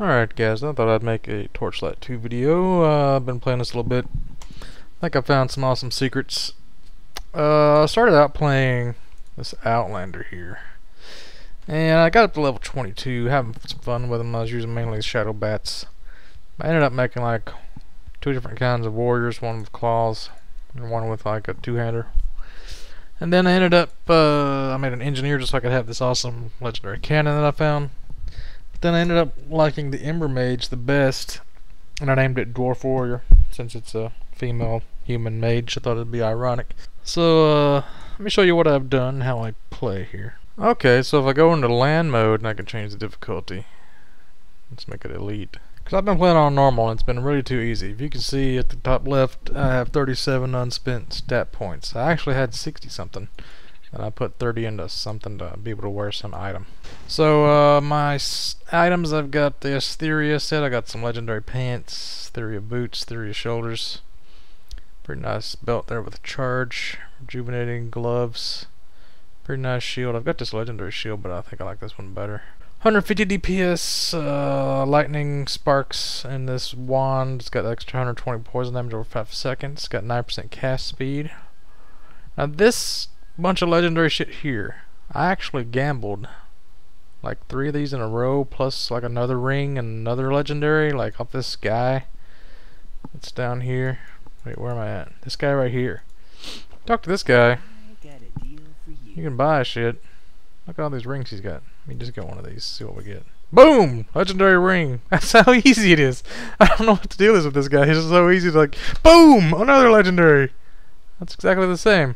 Alright guys, I thought I'd make a Torchlight 2 video. Uh, I've been playing this a little bit. I think I found some awesome secrets. Uh, I started out playing this Outlander here. And I got up to level 22, having some fun with them. I was using mainly Shadow Bats. I ended up making like two different kinds of warriors, one with claws and one with like a two-hander. And then I ended up, uh, I made an engineer just so I could have this awesome legendary cannon that I found. Then I ended up liking the Embermage the best, and I named it Dwarf Warrior, since it's a female human mage. I thought it'd be ironic. So, uh, let me show you what I've done, how I play here. Okay, so if I go into LAN mode, and I can change the difficulty. Let's make it elite. Because I've been playing on normal, and it's been really too easy. If you can see at the top left, I have 37 unspent stat points. I actually had 60 something and I put 30 into something to be able to wear some item. So uh, my items, I've got the Asteria set, I got some legendary pants, Asteria boots, Asteria shoulders, pretty nice belt there with a charge, rejuvenating gloves, pretty nice shield. I've got this legendary shield, but I think I like this one better. 150 DPS, uh, lightning sparks, in this wand, it's got extra 120 poison damage over 5 seconds, it's got 9% cast speed. Now this bunch of legendary shit here. I actually gambled like three of these in a row plus like another ring and another legendary like off this guy. It's down here. Wait where am I at? This guy right here. Talk to this guy. You can buy shit. Look at all these rings he's got. Let me just get one of these see what we get. Boom! Legendary ring. That's how easy it is. I don't know what to do with this guy. He's just so easy to like boom! Another legendary. That's exactly the same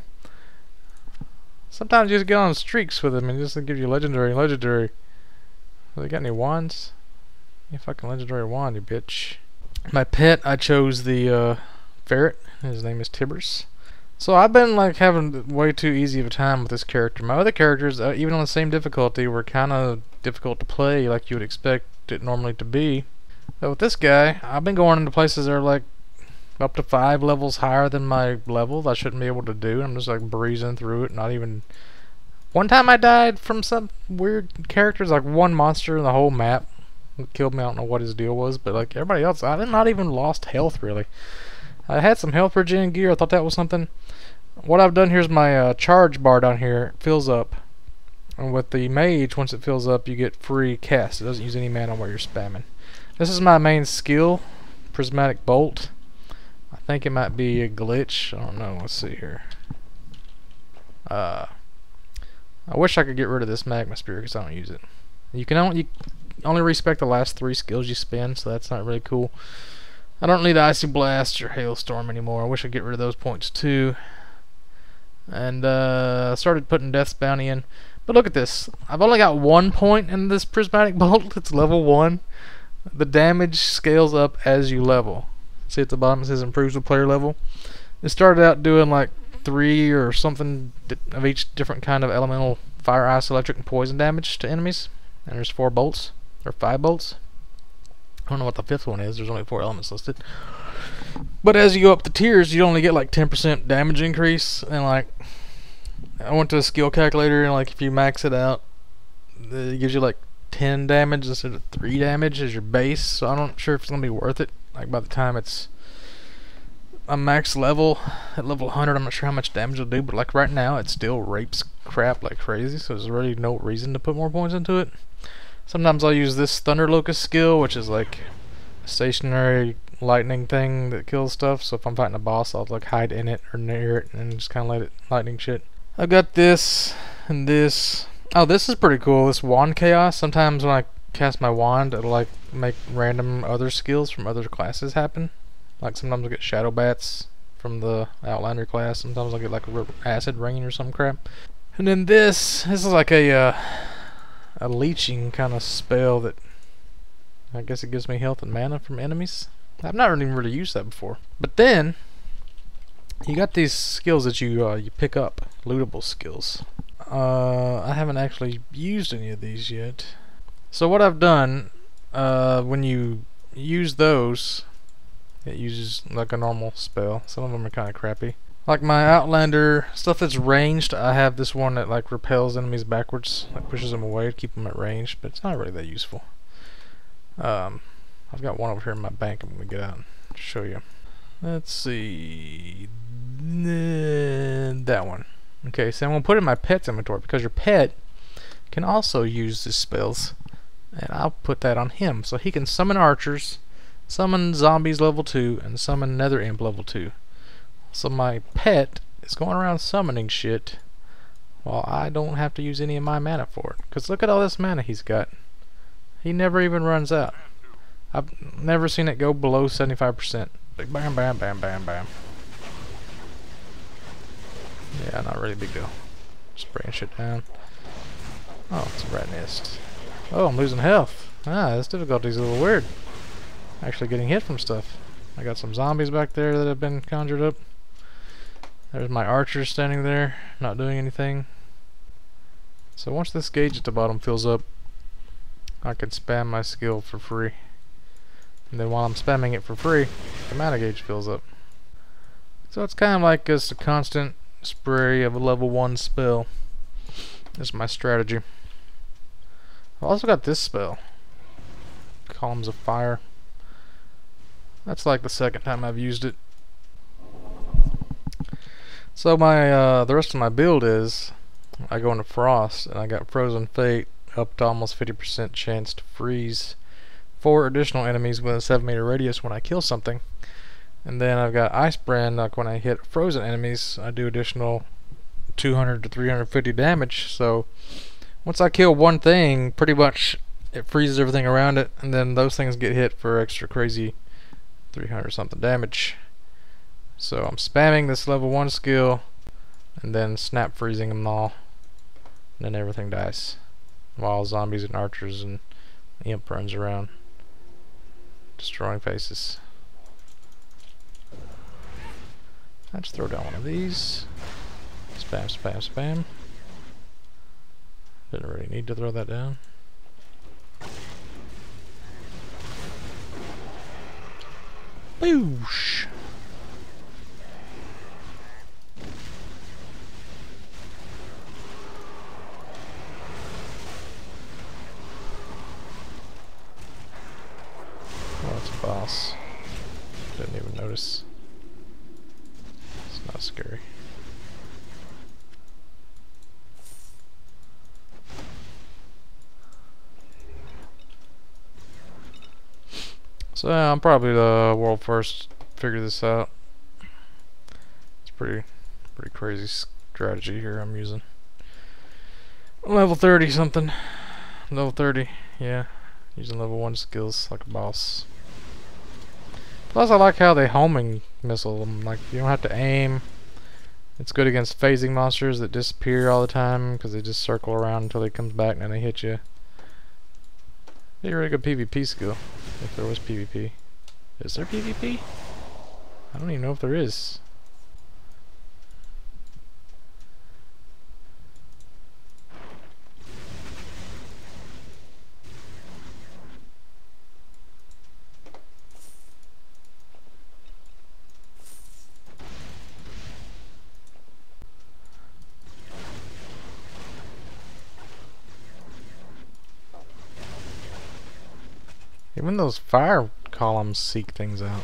Sometimes you just get on streaks with them and just give you legendary, legendary. Well, they got any wands? You fucking legendary wand, you bitch. My pet, I chose the uh, ferret. His name is Tibbers. So I've been like having way too easy of a time with this character. My other characters, uh, even on the same difficulty, were kind of difficult to play, like you would expect it normally to be. But with this guy, I've been going into places that are like up to five levels higher than my level I shouldn't be able to do. I'm just like breezing through it, not even... One time I died from some weird characters, like one monster in the whole map killed me. I don't know what his deal was, but like everybody else, I not even lost health really. I had some health regen gear. I thought that was something. What I've done here is my uh, charge bar down here fills up. And with the mage, once it fills up, you get free cast. It doesn't use any mana while you're spamming. This is my main skill, Prismatic Bolt. Think it might be a glitch. I don't know. Let's see here. Uh, I wish I could get rid of this magma spear because I don't use it. You can only you only respec the last three skills you spend, so that's not really cool. I don't need icy blast or hailstorm anymore. I wish I'd get rid of those points too. And uh, started putting death's bounty in. But look at this. I've only got one point in this prismatic bolt. It's level one. The damage scales up as you level. See at the bottom it says improves with player level. It started out doing like three or something of each different kind of elemental fire, ice, electric, and poison damage to enemies. And there's four bolts, or five bolts. I don't know what the fifth one is. There's only four elements listed. But as you go up the tiers, you only get like 10% damage increase. And like, I went to a skill calculator, and like if you max it out, it gives you like 10 damage instead of 3 damage as your base. So I'm not sure if it's going to be worth it like by the time it's a max level at level 100 I'm not sure how much damage it'll do but like right now it still rapes crap like crazy so there's really no reason to put more points into it. Sometimes I'll use this thunder locus skill which is like a stationary lightning thing that kills stuff so if I'm fighting a boss I'll like hide in it or near it and just kind of let it lightning shit. I've got this and this. Oh this is pretty cool this wand chaos. Sometimes when I cast my wand, it'll like make random other skills from other classes happen. Like sometimes I get shadow bats from the Outlander class. Sometimes I get like a acid rain or some crap. And then this, this is like a uh, a leeching kind of spell that I guess it gives me health and mana from enemies. I've not even really used that before. But then you got these skills that you uh, you pick up, lootable skills. Uh, I haven't actually used any of these yet. So what I've done, uh, when you use those, it uses like a normal spell. Some of them are kind of crappy. Like my Outlander, stuff that's ranged, I have this one that like repels enemies backwards, like pushes them away to keep them at range, but it's not really that useful. Um, I've got one over here in my bank I'm going to get out and show you. Let's see. That one. Okay, so I'm going to put it in my pet's inventory because your pet can also use these spells. And I'll put that on him so he can summon archers, summon zombies level 2, and summon nether imp level 2. So my pet is going around summoning shit while I don't have to use any of my mana for it. Because look at all this mana he's got. He never even runs out. I've never seen it go below 75%. Like bam, bam, bam, bam, bam. Yeah, not really big deal. Just spraying shit down. Oh, it's a rat nest. Oh, I'm losing health. Ah, this difficulty's a little weird. Actually getting hit from stuff. I got some zombies back there that have been conjured up. There's my archer standing there, not doing anything. So once this gauge at the bottom fills up, I can spam my skill for free. And then while I'm spamming it for free, the mana gauge fills up. So it's kind of like just a constant spray of a level 1 spell. This is my strategy. I've also got this spell. Columns of Fire. That's like the second time I've used it. So my uh, the rest of my build is I go into Frost and I got Frozen Fate up to almost 50% chance to freeze four additional enemies within a 7 meter radius when I kill something. And then I've got Ice Brand, like when I hit frozen enemies, I do additional 200 to 350 damage. So once I kill one thing, pretty much it freezes everything around it, and then those things get hit for extra crazy 300 something damage. So I'm spamming this level 1 skill, and then snap freezing them all, and then everything dies. While zombies and archers and imp runs around destroying faces. Let's throw down one of these. Spam, spam, spam. Didn't really need to throw that down. Boosh! boss. Didn't even notice. It's not scary. So yeah, I'm probably the world first figure this out. It's pretty pretty crazy strategy here I'm using. Level 30 something. Level 30, yeah. Using level 1 skills like a boss. Plus, I like how they homing missile them. Like, you don't have to aim. It's good against phasing monsters that disappear all the time because they just circle around until they comes back and then they hit you. Be a really good PvP skill if there was PvP. Is there PvP? I don't even know if there is. Even those fire columns seek things out.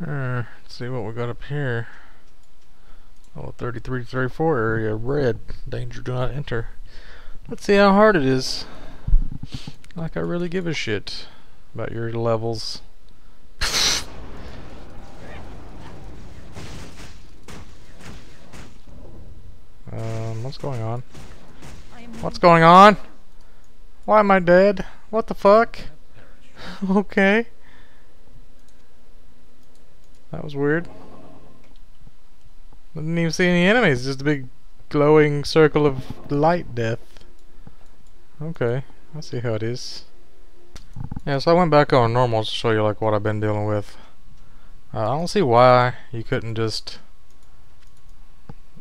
Let's see what we got up here. Oh, 33 34 area, red. Danger do not enter. Let's see how hard it is. Like I really give a shit about your levels. um, what's going on? What's going on? Why am I dead? What the fuck? okay. That was weird. I Didn't even see any enemies, just a big glowing circle of light death. Okay. I see how it is. Yeah, so I went back on normal to show you like what I've been dealing with. Uh, I don't see why you couldn't just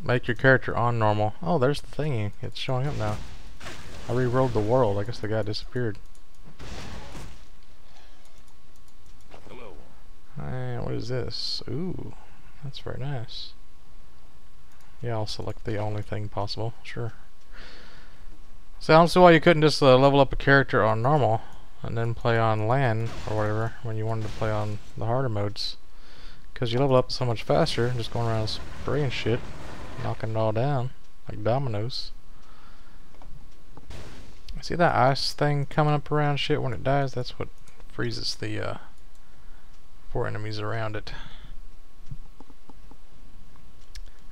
make your character on normal. Oh, there's the thingy. It's showing up now. I re-rolled the world. I guess the guy disappeared. Hello. And what is this? Ooh, that's very nice. Yeah, I'll select the only thing possible. Sure. So I don't see why you couldn't just uh, level up a character on normal and then play on LAN or whatever when you wanted to play on the harder modes. Because you level up so much faster just going around spraying shit, knocking it all down like dominoes. See that ice thing coming up around shit when it dies? That's what freezes the uh, four enemies around it.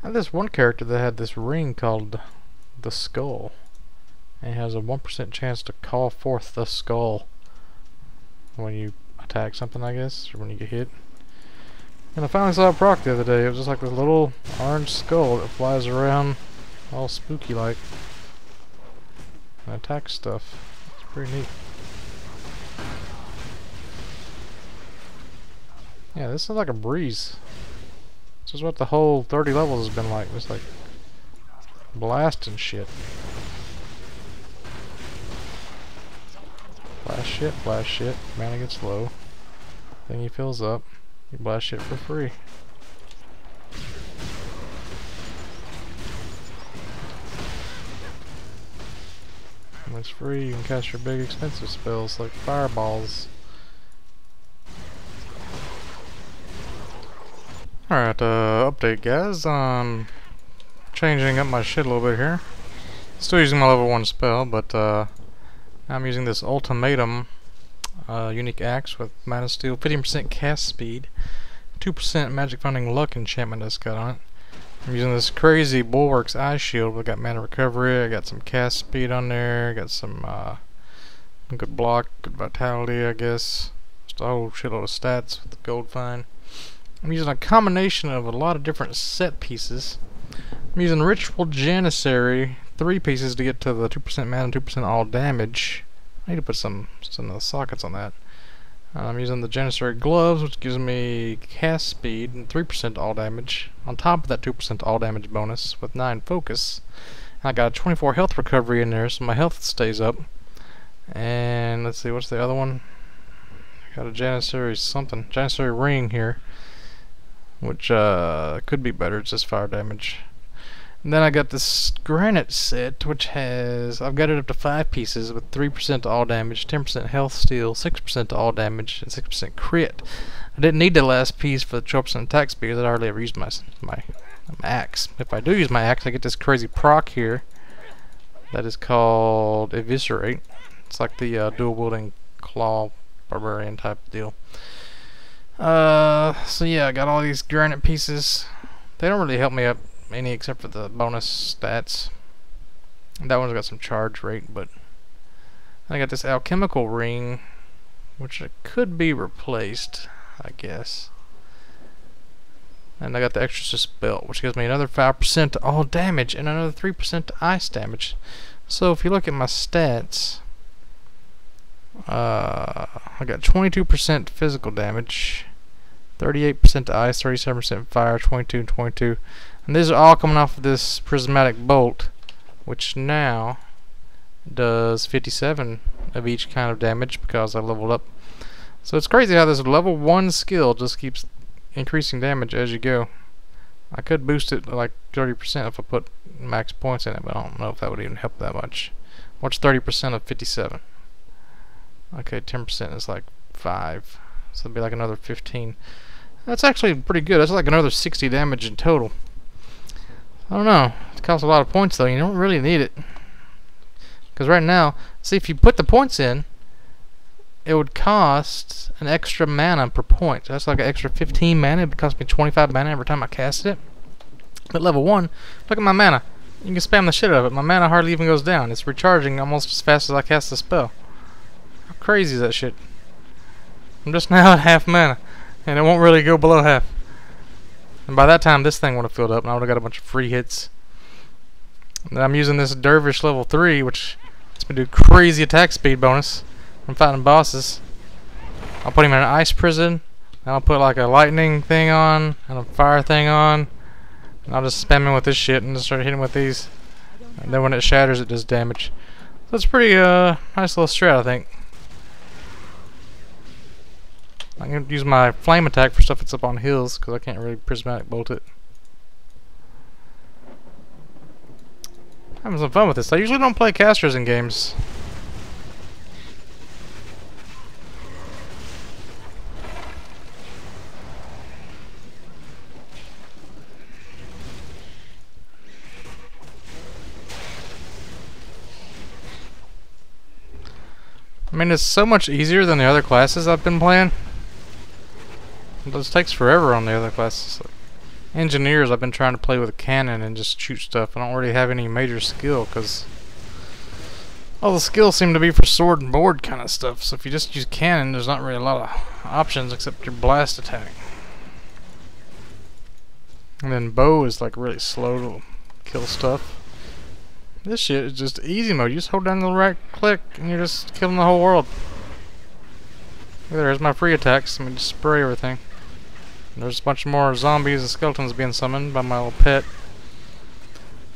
And this one character that had this ring called the Skull. And it has a 1% chance to call forth the Skull when you attack something, I guess, or when you get hit. And I finally saw a proc the other day. It was just like this little orange skull that flies around all spooky like and attacks stuff. It's pretty neat. Yeah, this is like a breeze. This is what the whole 30 levels has been like. Just like blasting shit. Blast shit, blast shit. Mana gets low. Then he fills up. You blast shit for free. When it's free, you can cast your big expensive spells like fireballs. Alright, uh, update guys. Um, changing up my shit a little bit here. Still using my level 1 spell, but uh, I'm using this Ultimatum uh, unique axe with Mana Steal, 15% cast speed, 2% Magic finding Luck enchantment that's got on it. I'm using this crazy Bulwark's Eye Shield. We got mana recovery. I got some cast speed on there. I got some uh, good block, good vitality, I guess. Just a whole shitload of stats with the gold fine. I'm using a combination of a lot of different set pieces. I'm using Ritual Janissary, three pieces to get to the 2% mana, 2% all damage. I need to put some, some of the sockets on that. I'm using the Janissary Gloves, which gives me cast speed and 3% all damage, on top of that 2% all damage bonus with 9 focus. I got a 24 health recovery in there, so my health stays up. And let's see, what's the other one? Got a Janissary something, Janissary Ring here, which uh, could be better, it's just fire damage. Then I got this granite set, which has, I've got it up to 5 pieces with 3% to all damage, 10% health steal, 6% to all damage, and 6% crit. I didn't need the last piece for the 12% attack speed because I already have used my, my, my axe. If I do use my axe, I get this crazy proc here that is called Eviscerate. It's like the uh, dual wielding claw barbarian type deal. Uh, so yeah, I got all these granite pieces. They don't really help me up any except for the bonus stats. That one's got some charge rate, but I got this alchemical ring, which could be replaced, I guess. And I got the exorcist belt, which gives me another 5% to all damage and another 3% to ice damage. So if you look at my stats, uh, I got 22% physical damage, 38% to ice, 37% fire, 22 and 22. And these are all coming off of this prismatic bolt, which now does 57 of each kind of damage because I leveled up. So it's crazy how this level 1 skill just keeps increasing damage as you go. I could boost it like 30% if I put max points in it, but I don't know if that would even help that much. What's 30% of 57? Okay, 10% is like 5. So it'd be like another 15. That's actually pretty good. That's like another 60 damage in total. I don't know. It costs a lot of points though. You don't really need it. Because right now, see if you put the points in, it would cost an extra mana per point. That's like an extra 15 mana. It would cost me 25 mana every time I cast it. But level 1, look at my mana. You can spam the shit out of it. My mana hardly even goes down. It's recharging almost as fast as I cast the spell. How crazy is that shit? I'm just now at half mana. And it won't really go below half. And by that time, this thing would have filled up, and I would have got a bunch of free hits. And I'm using this Dervish level 3, which lets me do crazy attack speed bonus. I'm fighting bosses. I'll put him in an ice prison. I'll put like a lightning thing on, and a fire thing on. And I'll just spam him with this shit and just start hitting with these. And then when it shatters, it does damage. That's pretty uh nice little strat, I think. I can use my flame attack for stuff that's up on hills because I can't really prismatic bolt it. Having some fun with this. I usually don't play casters in games. I mean, it's so much easier than the other classes I've been playing. Just takes forever on the other classes. Like engineers, I've been trying to play with a cannon and just shoot stuff. I don't really have any major skill because all the skills seem to be for sword and board kind of stuff. So if you just use cannon, there's not really a lot of options except your blast attack. And then bow is like really slow to kill stuff. This shit is just easy mode. You just hold down the right click and you're just killing the whole world. There's my free attacks. Let me just spray everything. There's a bunch more zombies and skeletons being summoned by my little pet.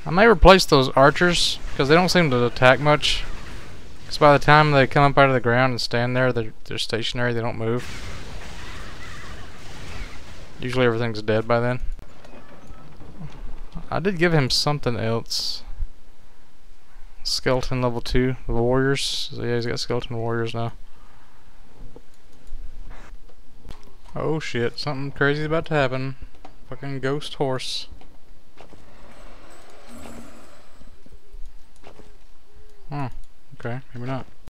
I may replace those archers because they don't seem to attack much. Because by the time they come up out of the ground and stand there, they're, they're stationary. They don't move. Usually everything's dead by then. I did give him something else. Skeleton level 2, the warriors. So yeah, he's got skeleton warriors now. Oh shit, something crazy about to happen. Fucking ghost horse. Hmm, okay, maybe not.